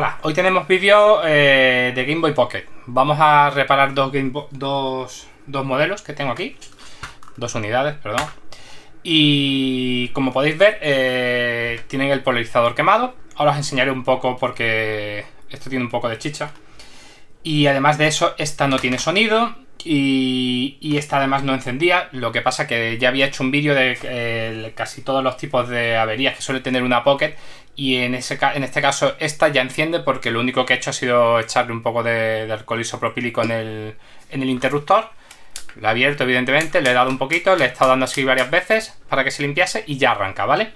Hola, hoy tenemos vídeo eh, de Game Boy Pocket. Vamos a reparar dos, dos, modelos que tengo aquí. Dos unidades, perdón. Y como podéis ver, eh, tienen el polarizador quemado. Ahora os enseñaré un poco porque esto tiene un poco de chicha. Y además de eso, esta no tiene sonido y, y, esta además no encendía. Lo que pasa que ya había hecho un vídeo de eh, casi todos los tipos de averías que suele tener una Pocket y en, este caso esta ya enciende porque lo único que he hecho ha sido echarle un poco de, alcohol isopropílico en el, en el interruptor. Lo he abierto evidentemente, le he dado un poquito, le he estado dando así varias veces para que se limpiase y ya arranca, ¿vale?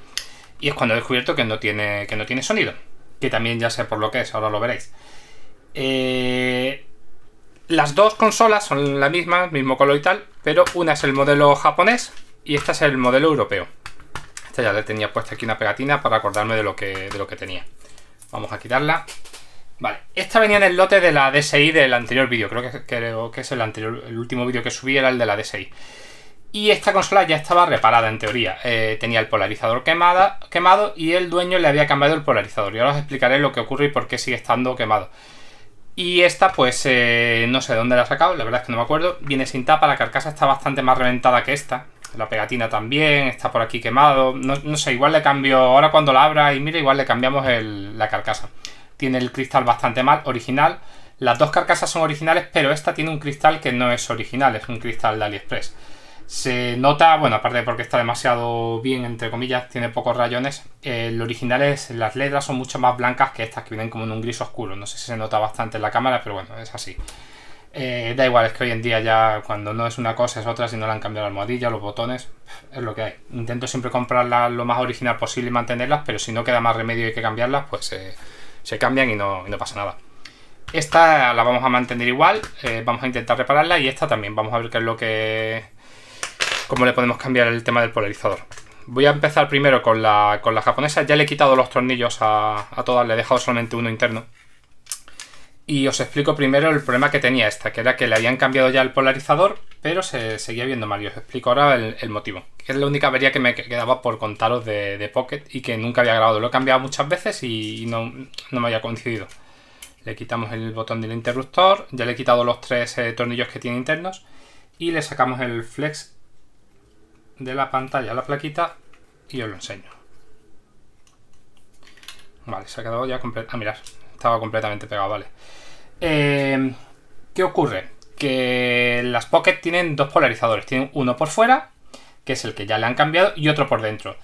Y es cuando he descubierto que no tiene, que no tiene sonido, que también ya sé por lo que es, ahora lo veréis. Eh, las dos consolas son la misma, mismo color y tal, pero una es el modelo japonés y esta es el modelo europeo. Esta ya le tenía puesta aquí una pegatina para acordarme de lo que, de lo que tenía. Vamos a quitarla. Vale, esta venía en el lote de la DSI del anterior vídeo. Creo que, creo que es el anterior, el último vídeo que subí era el de la DSI. Y esta consola ya estaba reparada en teoría. Eh, tenía el polarizador quemada, quemado y el dueño le había cambiado el polarizador. Y ahora os explicaré lo que ocurre y por qué sigue estando quemado. Y esta, pues, eh, no sé de dónde la ha sacado, la verdad es que no me acuerdo. Viene sin tapa, la carcasa está bastante más reventada que esta la pegatina también, está por aquí quemado, no, sé, igual le cambio, ahora cuando la abra y mire, igual le cambiamos la carcasa. Tiene el cristal bastante mal, original. Las dos carcasas son originales, pero esta tiene un cristal que no es original, es un cristal de AliExpress. Se nota, bueno, aparte porque está demasiado bien, entre comillas, tiene pocos rayones, el original es, las letras son mucho más blancas que estas que vienen como en un gris oscuro. No sé si se nota bastante en la cámara, pero bueno, es así. Eh, da igual, es que hoy en día ya cuando no es una cosa es otra, si no le han cambiado la almohadilla, los botones, es lo que hay. Intento siempre comprarlas lo más original posible y mantenerlas, pero si no queda más remedio y que cambiarlas, pues eh, se cambian y no, pasa nada. Esta la vamos a mantener igual, eh, vamos a intentar repararla y esta también, vamos a ver qué es lo que... cómo le podemos cambiar el tema del polarizador. Voy a empezar primero con la, con la japonesa, ya le he quitado los tornillos a, a todas, le he dejado solamente uno interno y os explico primero el problema que tenía esta, que era que le habían cambiado ya el polarizador, pero se seguía viendo mal. Y os explico ahora el, motivo. Que es la única avería que me quedaba por contaros de, Pocket y que nunca había grabado. Lo he cambiado muchas veces y, no, me había coincidido. Le quitamos el botón del interruptor, ya le he quitado los tres eh, tornillos que tiene internos y le sacamos el flex de la pantalla a la plaquita y os lo enseño. Vale, se ha quedado ya. Ah, mirad, estaba completamente pegado, vale. Eh, ¿Qué ocurre? Que las Pocket tienen dos polarizadores. Tienen uno por fuera, que es el que ya le han cambiado, y otro por dentro.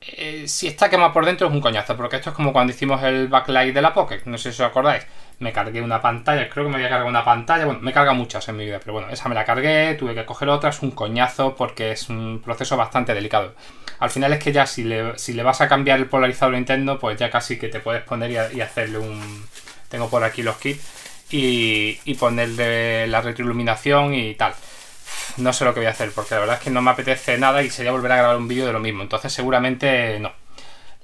Eh, si está quemado por dentro es un coñazo, porque esto es como cuando hicimos el backlight de la Pocket. No sé si os acordáis. Me cargué una pantalla, creo que me había cargado una pantalla. Bueno, me carga muchas en mi vida, pero bueno, esa me la cargué, tuve que coger otra, es un coñazo porque es un proceso bastante delicado. Al final es que ya si le, si le vas a cambiar el polarizador Nintendo, pues ya casi que te puedes poner y, hacerle un... Tengo por aquí los kits y, y ponerle la retroiluminación y tal. No sé lo que voy a hacer porque la verdad es que no me apetece nada y sería volver a grabar un vídeo de lo mismo. Entonces seguramente no.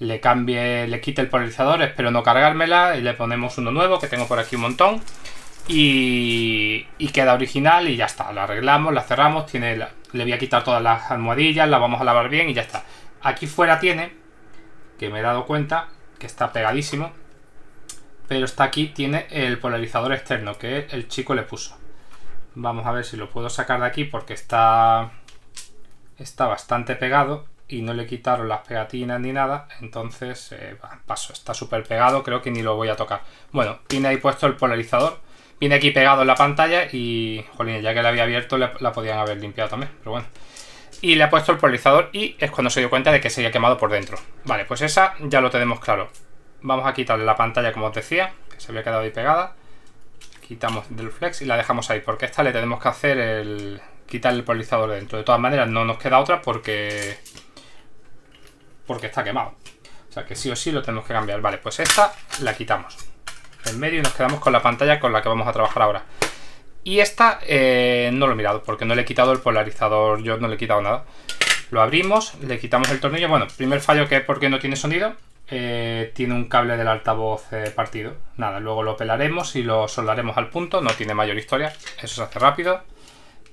Le cambie, le quite el polarizador, espero no cargármela y le ponemos uno nuevo que tengo por aquí un montón. Y, y, queda original y ya está. La arreglamos, la cerramos, tiene le voy a quitar todas las almohadillas, la vamos a lavar bien y ya está. Aquí fuera tiene, que me he dado cuenta, que está pegadísimo, pero está aquí, tiene el polarizador externo que el chico le puso. Vamos a ver si lo puedo sacar de aquí porque está, está bastante pegado y no le quitaron las pegatinas ni nada, entonces eh, paso, está súper pegado, creo que ni lo voy a tocar. Bueno, tiene ahí puesto el polarizador Viene aquí pegado en la pantalla y, jolín, ya que la había abierto la podían haber limpiado también, pero bueno. Y le ha puesto el polarizador y es cuando se dio cuenta de que se había quemado por dentro. Vale, pues esa ya lo tenemos claro. Vamos a quitarle la pantalla como os decía, que se había quedado ahí pegada. Quitamos del flex y la dejamos ahí, porque esta le tenemos que hacer el... quitar el polarizador de dentro. De todas maneras no nos queda otra porque... porque está quemado. O sea que sí o sí lo tenemos que cambiar. Vale, pues esta la quitamos en medio y nos quedamos con la pantalla con la que vamos a trabajar ahora. Y esta eh, no lo he mirado porque no le he quitado el polarizador, yo no le he quitado nada. Lo abrimos, le quitamos el tornillo. Bueno, primer fallo que es porque no tiene sonido. Eh, tiene un cable del altavoz eh, partido. Nada, luego lo pelaremos y lo soldaremos al punto. No tiene mayor historia. Eso se hace rápido.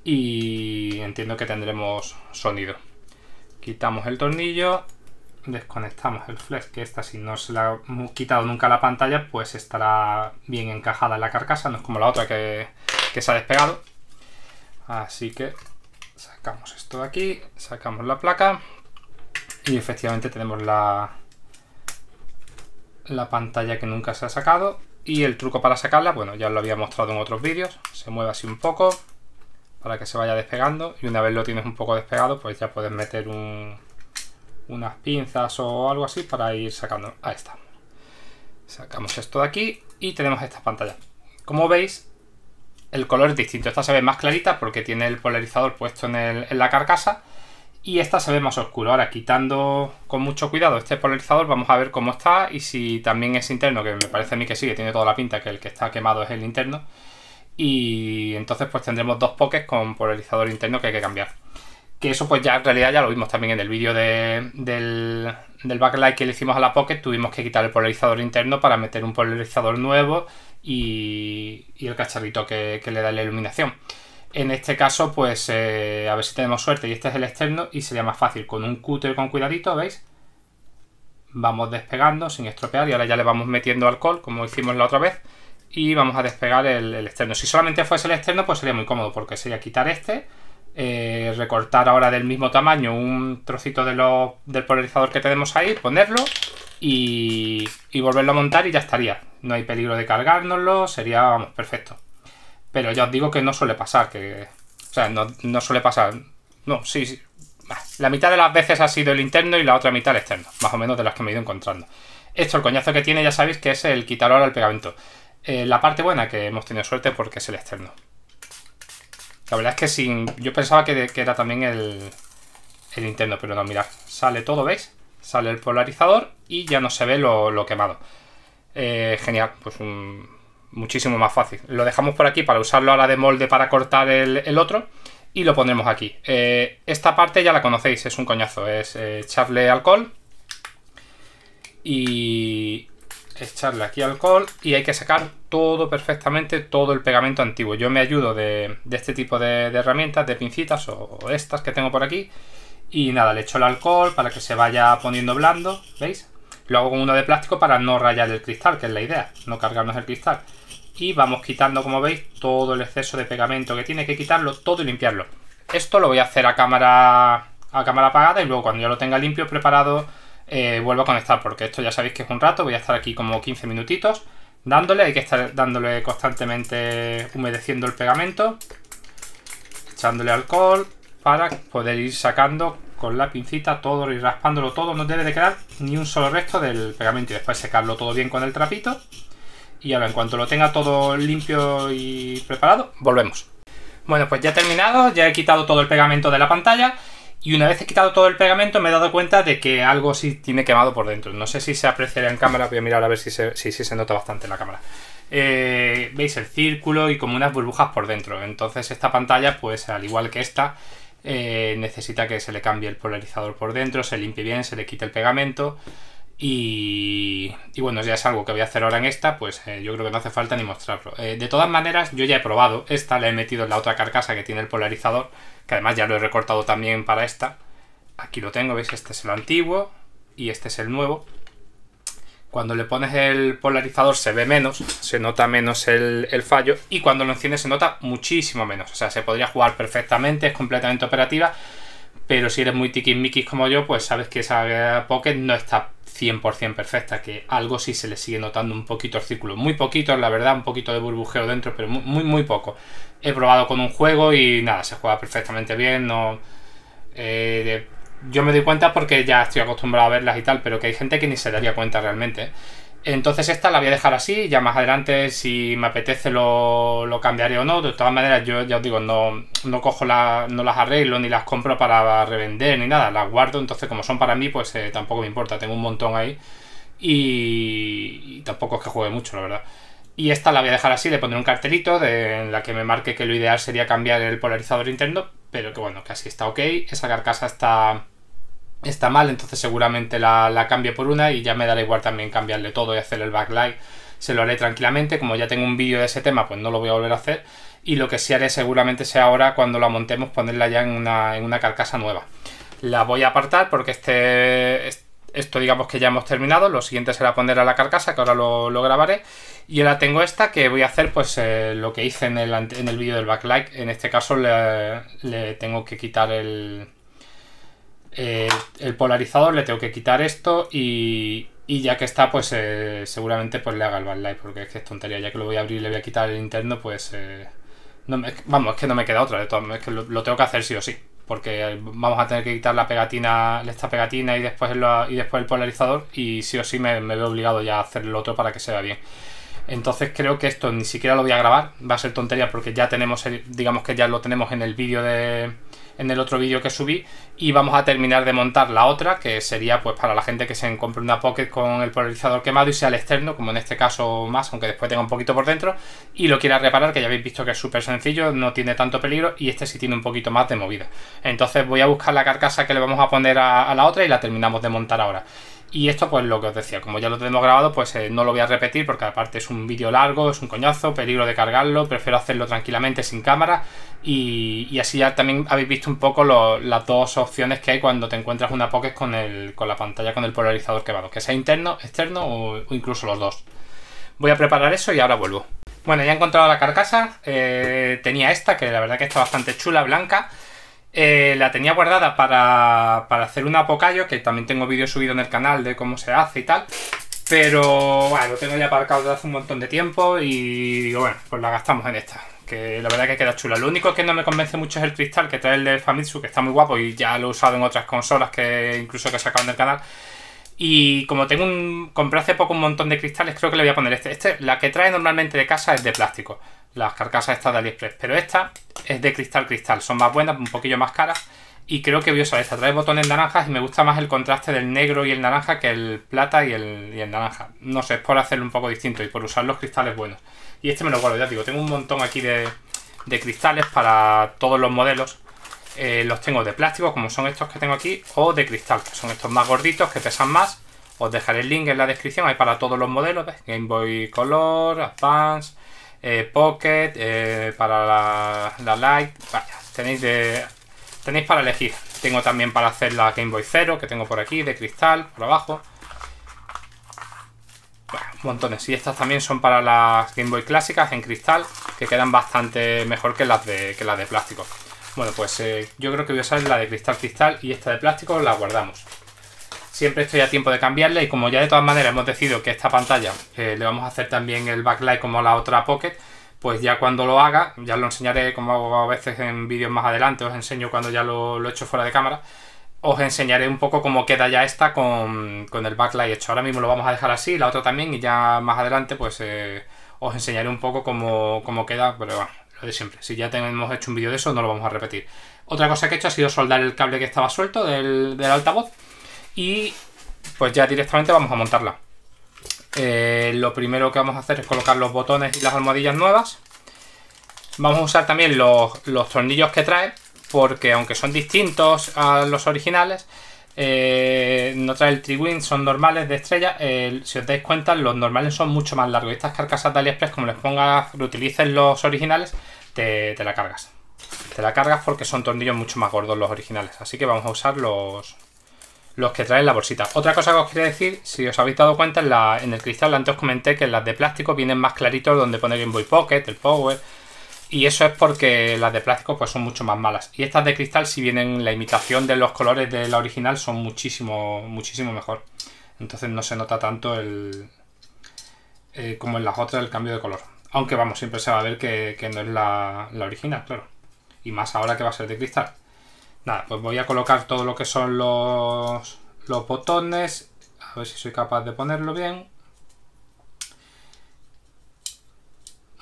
Y entiendo que tendremos sonido. Quitamos el tornillo. Desconectamos el flex, que esta si no se la hemos quitado nunca la pantalla, pues estará bien encajada en la carcasa, no es como la otra que, que se ha despegado. Así que sacamos esto de aquí, sacamos la placa y efectivamente tenemos la, la pantalla que nunca se ha sacado y el truco para sacarla, bueno, ya lo había mostrado en otros vídeos, se mueve así un poco para que se vaya despegando y una vez lo tienes un poco despegado pues ya puedes meter unas pinzas o algo así para ir sacando. Ahí está. Sacamos esto de aquí y tenemos esta pantalla. Como veis, el color es distinto. Esta se ve más clarita porque tiene el polarizador puesto en, en la carcasa y esta se ve más oscuro. Ahora, quitando con mucho cuidado este polarizador, vamos a ver cómo está y si también es interno, que me parece a mí que sí, que tiene toda la pinta, que el que está quemado es el interno. Y entonces pues tendremos dos pokés con polarizador interno que hay que cambiar. Que eso pues ya en realidad ya lo vimos también en el vídeo del, backlight que le hicimos a la Pocket. Tuvimos que quitar el polarizador interno para meter un polarizador nuevo y, el cacharrito que le da la iluminación. En este caso, pues eh, a ver si tenemos suerte y este es el externo y sería más fácil con un cúter con cuidadito, ¿veis? Vamos despegando sin estropear y ahora ya le vamos metiendo alcohol como hicimos la otra vez y vamos a despegar el, externo. Si solamente fuese el externo pues sería muy cómodo porque sería quitar este, eh, recortar ahora del mismo tamaño un trocito de del polarizador que tenemos ahí, ponerlo y, volverlo a montar y ya estaría. No hay peligro de cargárnoslo, sería, vamos, perfecto. Pero ya os digo que no suele pasar, que... O sea, no, suele pasar... No, sí, sí. La mitad de las veces ha sido el interno y la otra mitad el externo. Más o menos de las que me he ido encontrando. Esto, el coñazo que tiene, ya sabéis que es el quitar ahora el pegamento. Eh, la parte buena que hemos tenido suerte porque es el externo. La verdad es que sin... Yo pensaba que, era también el, el interno, pero no, mirad. Sale todo, ¿veis? Sale el polarizador y ya no se ve lo, quemado. Eh, genial, pues muchísimo más fácil. Lo dejamos por aquí para usarlo ahora de molde para cortar el, otro y lo pondremos aquí. Eh, esta parte ya la conocéis, es un coñazo, es eh, echarle alcohol y echarle aquí alcohol y hay que sacar todo perfectamente, todo el pegamento antiguo. Yo me ayudo de, este tipo de, herramientas, de pincitas o, estas que tengo por aquí y nada, le echo el alcohol para que se vaya poniendo blando, ¿veis? Lo hago con uno de plástico para no rayar el cristal, que es la idea, no cargarnos el cristal y vamos quitando, como veis, todo el exceso de pegamento que tiene que quitarlo todo y limpiarlo. Esto lo voy a hacer a cámara, a cámara apagada y luego cuando ya lo tenga limpio, preparado, eh, vuelvo a conectar porque esto ya sabéis que es un rato, voy a estar aquí como 15 minutitos dándole, hay que estar dándole constantemente humedeciendo el pegamento, echándole alcohol para poder ir sacando con la pincita todo y raspándolo todo, no debe de quedar ni un solo resto del pegamento y después secarlo todo bien con el trapito y ahora en cuanto lo tenga todo limpio y preparado, volvemos. Bueno, pues ya he terminado, ya he quitado todo el pegamento de la pantalla y una vez he quitado todo el pegamento me he dado cuenta de que algo sí tiene quemado por dentro. No sé si se apreciará en cámara, voy a mirar a ver si se, si, se nota bastante en la cámara. Eh, veis el círculo y como unas burbujas por dentro. Entonces esta pantalla, pues al igual que esta, eh, necesita que se le cambie el polarizador por dentro, se limpie bien, se le quite el pegamento y, bueno, ya es algo que voy a hacer ahora en esta, pues eh, yo creo que no hace falta ni mostrarlo. De todas maneras, yo ya he probado esta, la he metido en la otra carcasa que tiene el polarizador, que además ya lo he recortado también para esta. Aquí lo tengo, ¿veis? Este es el antiguo y este es el nuevo. Cuando le pones el polarizador se ve menos, se nota menos el, fallo y cuando lo enciendes se nota muchísimo menos. O sea, se podría jugar perfectamente, es completamente operativa, pero si eres muy tiquismiquis como yo, pues sabes que esa Pocket no está 100% perfecta, que algo sí se le sigue notando un poquito el círculo. Muy poquito, la verdad, un poquito de burbujeo dentro, pero muy, muy, poco. He probado con un juego y nada, se juega perfectamente bien, no... Eh, yo me doy cuenta porque ya estoy acostumbrado a verlas y tal, pero que hay gente que ni se daría cuenta realmente. Entonces esta la voy a dejar así, ya más adelante si me apetece lo, cambiaré o no. De todas maneras yo ya os digo, no, no cojo la, no las arreglo ni las compro para revender ni nada, las guardo, entonces como son para mí pues eh, tampoco me importa, tengo un montón ahí y, tampoco es que juegue mucho la verdad. Y esta la voy a dejar así, le pondré un cartelito de, en la que me marque que lo ideal sería cambiar el polarizador interno, pero que bueno, que así está ok, esa carcasa está está mal, entonces seguramente la, la cambie por una y ya me dará igual también cambiarle todo y hacer el backlight. Se lo haré tranquilamente, como ya tengo un vídeo de ese tema, pues no lo voy a volver a hacer. Y lo que sí haré seguramente sea ahora, cuando la montemos, ponerla ya en una, en una carcasa nueva. La voy a apartar porque este, esto digamos que ya hemos terminado, lo siguiente será poner a la carcasa, que ahora lo, grabaré. Y ahora tengo esta que voy a hacer pues eh, lo que hice en el, en el vídeo del backlight. En este caso le, tengo que quitar el, eh, el polarizador, le tengo que quitar esto y, ya que está pues eh, seguramente pues le haga el backlight porque es que es tontería, ya que lo voy a abrir y le voy a quitar el interno pues... vamos, es que no me queda otra de todo, es que lo tengo que hacer sí o sí porque vamos a tener que quitar la pegatina, esta pegatina y después, y después el polarizador y sí o sí me, me, veo obligado ya a hacer el otro para que se vea bien. Entonces creo que esto ni siquiera lo voy a grabar, va a ser tontería porque ya tenemos, digamos que ya lo tenemos en el vídeo de, en el otro vídeo que subí y vamos a terminar de montar la otra que sería pues para la gente que se compre una Pocket con el polarizador quemado y sea el externo como en este caso más aunque después tenga un poquito por dentro y lo quiera reparar que ya habéis visto que es súper sencillo no tiene tanto peligro y este sí tiene un poquito más de movida. Entonces voy a buscar la carcasa que le vamos a poner a la otra y la terminamos de montar ahora y esto, pues lo que os decía, como ya lo tenemos grabado, pues eh, no lo voy a repetir porque aparte es un vídeo largo, es un coñazo, peligro de cargarlo, prefiero hacerlo tranquilamente sin cámara y, así ya también habéis visto un poco las dos opciones que hay cuando te encuentras una Pocket con, el, con la pantalla con el polarizador quemado, que sea interno, externo o, incluso los dos. Voy a preparar eso y ahora vuelvo. Bueno, ya he encontrado la carcasa, eh, tenía esta que la verdad que está bastante chula, blanca. Eh, la tenía guardada para, hacer un apocayo, que también tengo vídeo subido en el canal de cómo se hace y tal. Pero bueno, lo tengo ya aparcado desde hace un montón de tiempo y digo, bueno, pues la gastamos en esta. Que la verdad que queda chula. Lo único que no me convence mucho es el cristal que trae el de Famitsu, que está muy guapo y ya lo he usado en otras consolas que incluso que he sacado en el canal. Y como tengo un. compré hace poco un montón de cristales, creo que le voy a poner este. Este, la que trae normalmente de casa es de plástico las carcasas estas de AliExpress. Pero esta es de cristal cristal, son más buenas, un poquillo más caras. Y creo que voy a usar esta. Trae botones naranjas y me gusta más el contraste del negro y el naranja que el plata y el, naranja. No sé, es por hacerlo un poco distinto y por usar los cristales buenos. Y este me lo guardo, ya digo, tengo un montón aquí de, cristales para todos los modelos. Eh, los tengo de plástico, como son estos que tengo aquí, o de cristal, que son estos más gorditos, que pesan más. Os dejaré el link en la descripción, hay para todos los modelos, Game Boy Color, Advance, eh, Pocket, eh, para la, la Lite, vaya, tenéis, de, tenéis para elegir. Tengo también para hacer la Game Boy Zero, que tengo por aquí, de cristal, por abajo. montones. Y estas también son para las Game Boy clásicas en cristal, que quedan bastante mejor que las de, que las de plástico. Bueno, pues eh, yo creo que voy a usar la de cristal cristal y esta de plástico la guardamos siempre estoy a tiempo de cambiarle y como ya de todas maneras hemos decidido que esta pantalla eh, le vamos a hacer también el backlight como la otra Pocket, pues ya cuando lo haga, ya lo enseñaré como hago a veces en vídeos más adelante, os enseño cuando ya lo, he hecho fuera de cámara, os enseñaré un poco cómo queda ya esta con, el backlight hecho. Ahora mismo lo vamos a dejar así, la otra también y ya más adelante pues eh, os enseñaré un poco cómo, queda, pero bueno, lo de siempre. Si ya tenemos hecho un vídeo de eso, no lo vamos a repetir. Otra cosa que he hecho ha sido soldar el cable que estaba suelto del, del altavoz y pues ya directamente vamos a montarla. Eh, lo primero que vamos a hacer es colocar los botones y las almohadillas nuevas. Vamos a usar también los, tornillos que trae, porque aunque son distintos a los originales, eh, no trae el Triwin, son normales de estrella. si os dais cuenta, los normales son mucho más largos. Estas carcasas de AliExpress, como les pongas, reutilices los originales, te, te la cargas. Te la cargas porque son tornillos mucho más gordos los originales. Así que vamos a usar los, los que traen la bolsita. Otra cosa que os quería decir, si os habéis dado cuenta, en, el cristal antes os comenté que las de plástico vienen más claritos donde pone Game Boy Pocket, el Power. Y eso es porque las de plástico pues son mucho más malas. Y estas de cristal, si vienen la imitación de los colores de la original, son muchísimo, muchísimo mejor. Entonces no se nota tanto el eh, como en las otras el cambio de color. Aunque vamos, siempre se va a ver que, no es la original, claro. Y más ahora que va a ser de cristal. Nada, pues voy a colocar todo lo que son los, los botones. A ver si soy capaz de ponerlo bien.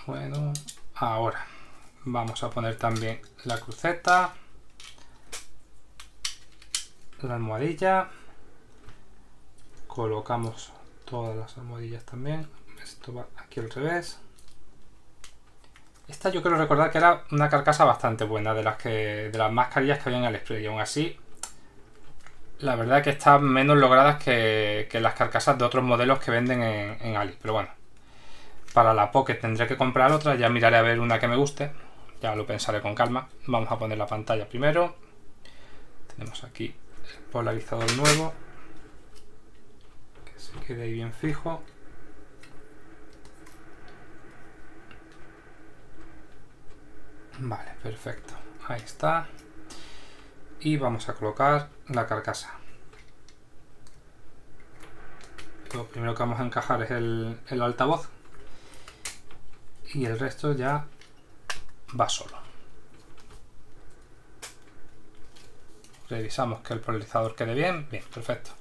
Bueno, ahora vamos a poner también la cruceta, la almohadilla, colocamos todas las almohadillas también, esto va aquí al revés, esta yo quiero recordar que era una carcasa bastante buena de las que de las mascarillas que había en Aliexpress y aún así la verdad que están menos logradas que, las carcasas de otros modelos que venden en, en, Ali. Pero bueno, para la Pocket tendré que comprar otra, ya miraré a ver una que me guste. Ya lo pensaré con calma. Vamos a poner la pantalla primero. Tenemos aquí el polarizador nuevo. quede ahí bien fijo. Vale, perfecto. Ahí está. Y vamos a colocar la carcasa. Lo primero que vamos a encajar es el, altavoz. Y el resto ya va solo. Revisamos que el polarizador quede bien. Bien, perfecto.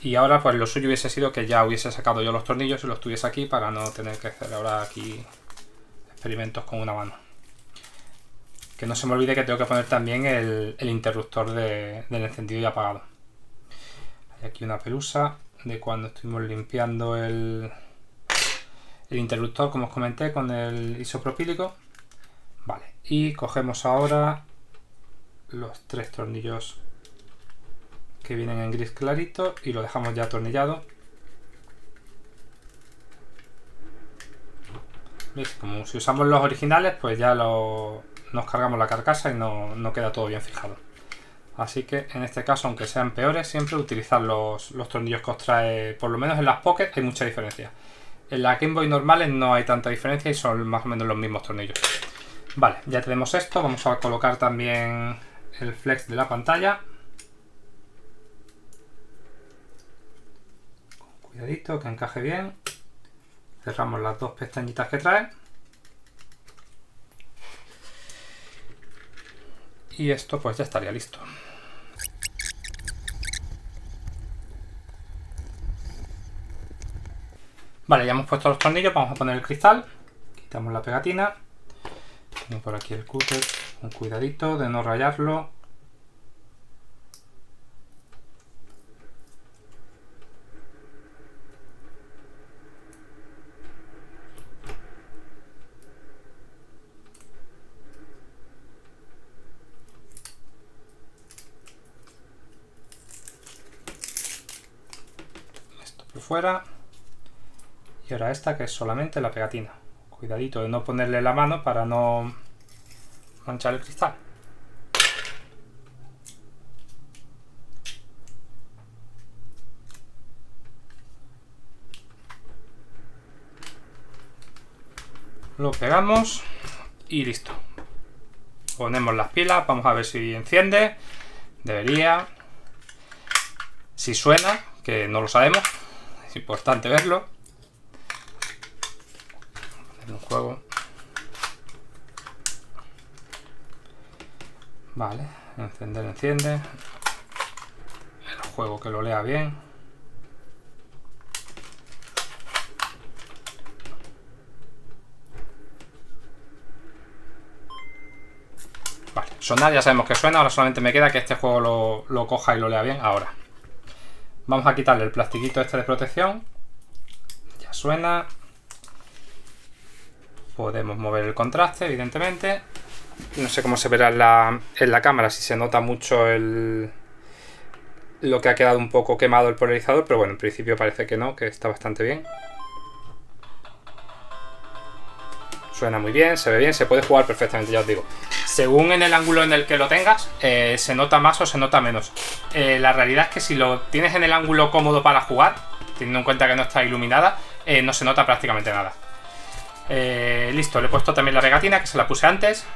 Y ahora pues lo suyo hubiese sido que ya hubiese sacado yo los tornillos y los tuviese aquí para no tener que hacer ahora aquí experimentos con una mano. Que no se me olvide que tengo que poner también el, interruptor del encendido y apagado. Hay aquí una pelusa de cuando estuvimos limpiando el, el interruptor, como os comenté, con el isopropílico. Vale, y cogemos ahora los tres tornillos que vienen en gris clarito y lo dejamos ya atornillado. Como si usamos los originales, pues ya lo, nos cargamos la carcasa y no, queda todo bien fijado. Así que en este caso, aunque sean peores, siempre utilizar los, los, tornillos que os trae, por lo menos en las Pocket hay mucha diferencia. En la Game Boy normales no hay tanta diferencia y son más o menos los mismos tornillos. Vale, ya tenemos esto, vamos a colocar también el flex de la pantalla. Cuidadito, que encaje bien. Cerramos las dos pestañitas que trae. Y esto pues ya estaría listo. Vale, ya hemos puesto los tornillos, vamos a poner el cristal. Quitamos la pegatina. Tengo por aquí el cúter, con cuidadito de no rayarlo. Y ahora esta que es solamente la pegatina. Cuidadito de no ponerle la mano para no manchar el cristal. Lo pegamos y listo. Ponemos las pilas, vamos a ver si enciende. Debería. Si suena, que no lo sabemos, es importante verlo. un juego. Vale, encender, enciende. El juego que lo lea bien. Vale, sonar ya sabemos que suena, ahora solamente me queda que este juego lo, lo coja y lo lea bien ahora. Vamos a quitarle el plastiquito este de protección. Ya suena. Podemos mover el contraste, evidentemente. No sé cómo se verá en la, cámara, si se nota mucho el, lo que ha quedado un poco quemado el polarizador, pero bueno, en principio parece que no, que está bastante bien. Suena muy bien, se ve bien, se puede jugar perfectamente, ya os digo según en el ángulo en el que lo tengas, eh, se nota más o se nota menos. Eh, la realidad es que si lo tienes en el ángulo cómodo para jugar, teniendo en cuenta que no está iluminada, eh, no se nota prácticamente nada. listo, le he puesto también la regatina, que se la puse antes.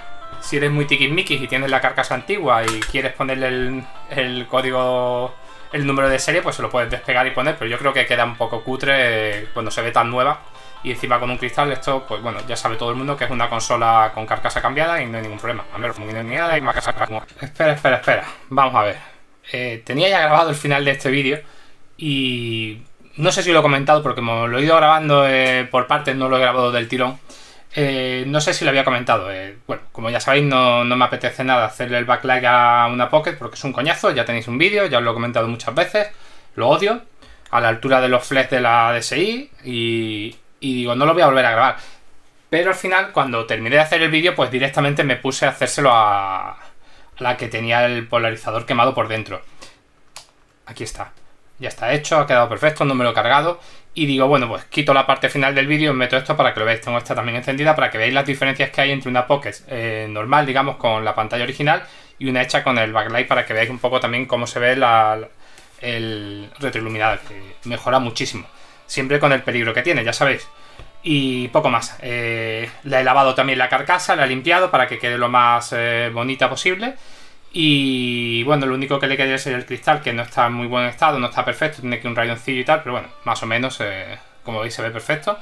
Si eres muy tiquismiquis y tienes la carcasa antigua y quieres ponerle el, el, código, el número de serie, pues se lo puedes despegar y poner, pero yo creo que queda un poco cutre cuando se ve tan nueva y encima con un cristal, esto, pues bueno, ya sabe todo el mundo que es una consola con carcasa cambiada y no hay ningún problema. A ver, como y más Espera, espera, espera. Vamos a ver. Eh, tenía ya grabado el final de este vídeo y no sé si lo he comentado porque como lo he ido grabando eh, por partes, no lo he grabado del tirón. Eh, no sé si lo había comentado. bueno, como ya sabéis, no, no, me apetece nada hacerle el backlight a una Pocket porque es un coñazo. Ya tenéis un vídeo, ya os lo he comentado muchas veces. Lo odio. A la altura de los flex de la DSI y, y digo, no lo voy a volver a grabar. Pero al final, cuando terminé de hacer el vídeo, pues directamente me puse a hacérselo a la que tenía el polarizador quemado por dentro. Aquí está. Ya está hecho, ha quedado perfecto, no me lo he cargado. Y digo, bueno, pues quito la parte final del vídeo y meto esto para que lo veáis. Tengo esta también encendida para que veáis las diferencias que hay entre una Pocket eh, normal, digamos, con la pantalla original y una hecha con el backlight para que veáis un poco también cómo se ve la, el retroiluminado, que mejora muchísimo. Siempre con el peligro que tiene, ya sabéis. Y poco más. Eh, le he lavado también la carcasa, la he limpiado para que quede lo más eh, bonita posible. Y bueno, lo único que le quedaría sería el cristal, que no está en muy buen estado, no está perfecto, tiene que un rayoncillo y tal, pero bueno, más o menos, eh, como veis, se ve perfecto.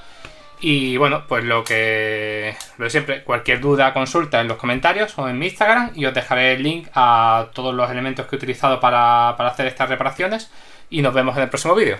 Y bueno, pues lo que, lo de siempre, cualquier duda, consulta en los comentarios o en mi Instagram y os dejaré el link a todos los elementos que he utilizado para, para hacer estas reparaciones y nos vemos en el próximo vídeo.